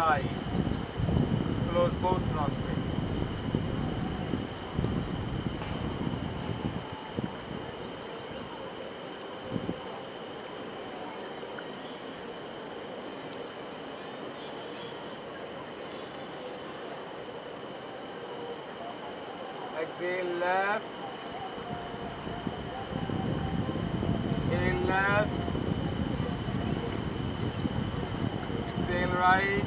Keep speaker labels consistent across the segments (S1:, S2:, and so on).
S1: side. Close both nostrils. Exhale left. Left. Exhale right.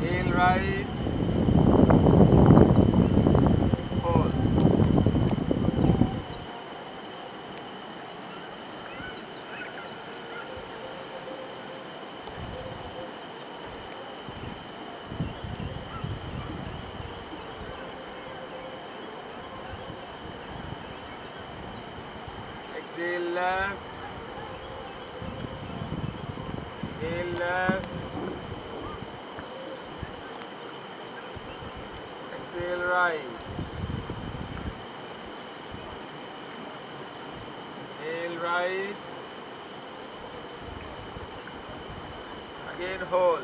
S1: Inhale right. Exhale left. Inhale left. Exhale right. Inhale right. Again hold.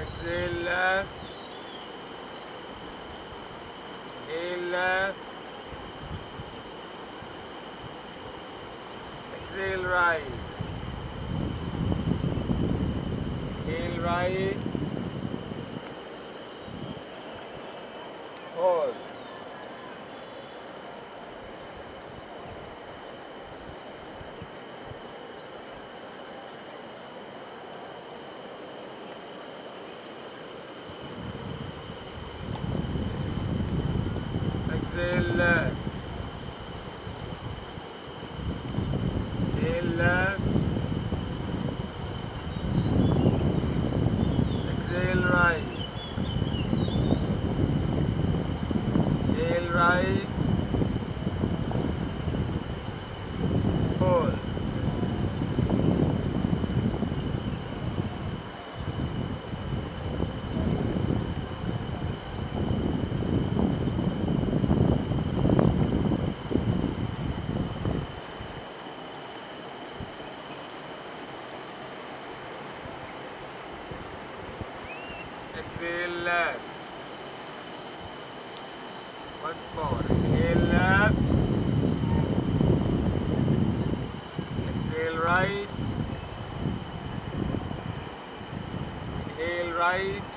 S1: Exhale left. Inhale left. Exhale right. Inhale right. Hold. Exhale left. Inhale left. Exhale right. Inhale right. Exhale left. Once more. Inhale left. Exhale right. Inhale right.